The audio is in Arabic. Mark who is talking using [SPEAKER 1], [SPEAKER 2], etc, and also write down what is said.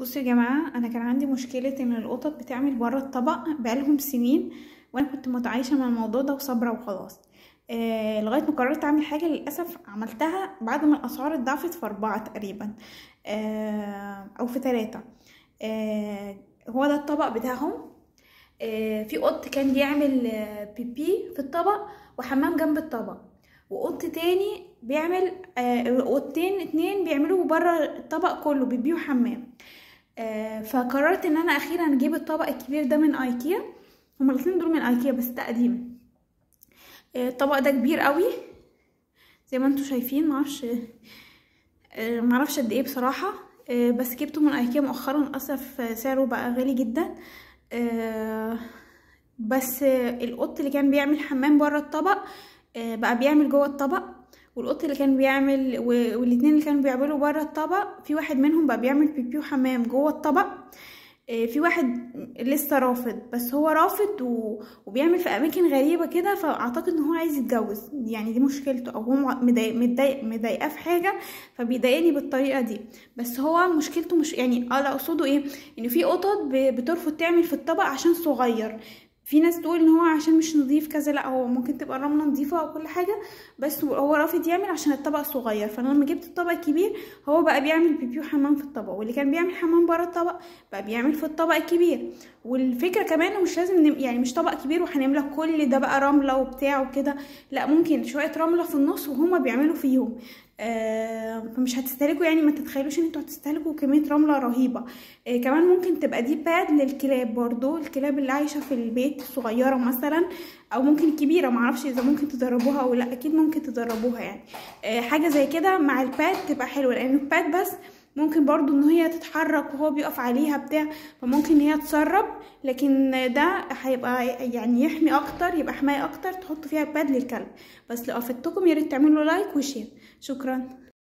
[SPEAKER 1] بصوا يا جماعة أنا كان عندي مشكلة إن القطط بتعمل بره الطبق بقالهم سنين وأنا كنت متعايشة مع الموضوع ده وصابرة وخلاص. آه لغاية ما قررت أعمل حاجة للأسف عملتها بعد ما الأسعار اتضاعفت في أربعة تقريبا آه أو في تلاتة. آه هو ده الطبق بتاعهم. آه في قط كان بيعمل آه بيبي في الطبق وحمام جنب الطبق وقط تاني بيعمل آه قطين اتنين بيعملوا بره الطبق كله بيبي وحمام. فقررت إن أنا أخيرا أجيب الطبق الكبير ده من إيكيا. هما الاتنين دول من إيكيا بس ده قديم آه الطبق ده كبير قوي. زي ما أنتوا شايفين معرفش آه معرفش قد إيه بصراحة. آه بس جبته من إيكيا مؤخرا للأسف سعره بقى غالي جدا. آه بس آه القط اللي كان بيعمل حمام بره الطبق آه بقى بيعمل جوه الطبق. والقط اللي كان بيعمل والاتنين اللي كانوا بيعملوا بره الطبق في واحد منهم بقى بيعمل بيبي وحمام جوه الطبق. في واحد لسه رافض بس هو رافض و... وبيعمل في أماكن غريبة كده فأعتقد إن هو عايز يتجوز. يعني دي مشكلته أو هو مضايق متضايق مضايقاه في حاجة فبيضايقني بالطريقة دي. بس هو مشكلته مش يعني آه أقصده إيه؟ إن في قطط بترفض تعمل في الطبق عشان صغير. في ناس تقول إن هو عشان مش نظيف كذا لأ هو ممكن تبقى الرمله نظيفه أو كل حاجة بس هو رافض يعمل عشان الطبق صغير. فأنا لما جبت الطبق الكبير هو بقى بيعمل بيبي وحمام في الطبق واللي كان بيعمل حمام بره الطبق بقى بيعمل في الطبق الكبير. والفكرة كمان مش لازم نم... يعني مش طبق كبير وهنملى كل ده بقى رملة وبتاع وكده. لا ممكن شوية رملة في النص وهما بيعملوا فيهم. آه فمش هتستهلكوا يعني ما تتخيلوش ان أنتوا هتستهلكوا كمية رملة رهيبة. آه كمان ممكن تبقى دي pad للكلاب برضو الكلاب اللي عايشة في البيت الصغيره مثلا أو ممكن الكبيره معرفش إذا ممكن تدربوها أو لأ أكيد ممكن تدربوها يعني. آه حاجة زي كده مع ال pad تبقى حلوة لأن ال pad بس ممكن برضو إن هي تتحرك وهو بيقف عليها بتاع فممكن هي تسرب لكن ده هيبقى يعني يحمي أكتر يبقى حماية أكتر تحطوا فيها pad للكلب بس لو أفدتكم ياريت تعملوا like و share. شكرا.